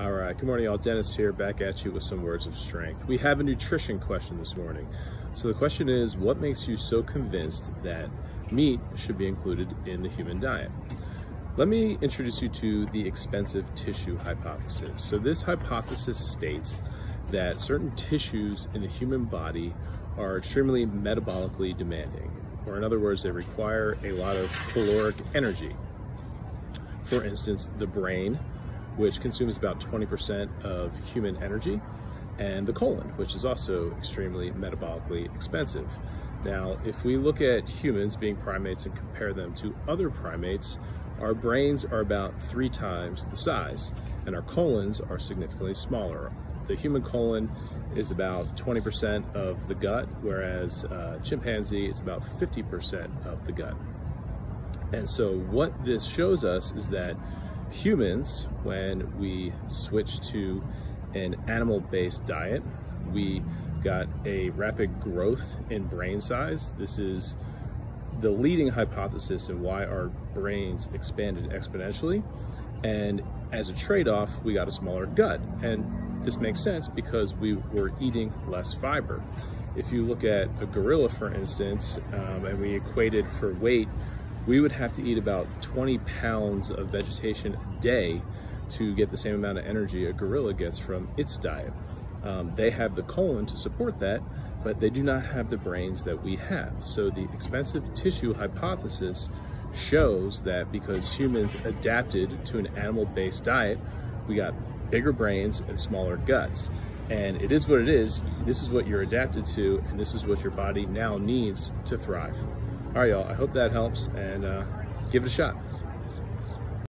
All right, good morning, y'all. Dennis here, back at you with some words of strength. We have a nutrition question this morning. So the question is, what makes you so convinced that meat should be included in the human diet? Let me introduce you to the expensive tissue hypothesis. So this hypothesis states that certain tissues in the human body are extremely metabolically demanding, or in other words, they require a lot of caloric energy. For instance, the brain, which consumes about 20% of human energy, and the colon, which is also extremely metabolically expensive. Now, if we look at humans being primates and compare them to other primates, our brains are about three times the size, and our colons are significantly smaller. The human colon is about 20% of the gut, whereas uh, chimpanzee is about 50% of the gut. And so what this shows us is that humans, when we switch to an animal-based diet, we got a rapid growth in brain size. This is the leading hypothesis in why our brains expanded exponentially. And as a trade-off, we got a smaller gut. And this makes sense because we were eating less fiber. If you look at a gorilla, for instance, um, and we equated for weight we would have to eat about 20 pounds of vegetation a day to get the same amount of energy a gorilla gets from its diet. Um, they have the colon to support that, but they do not have the brains that we have. So the expensive tissue hypothesis shows that because humans adapted to an animal-based diet, we got bigger brains and smaller guts. And it is what it is. This is what you're adapted to, and this is what your body now needs to thrive. All right, y'all, I hope that helps and uh, give it a shot.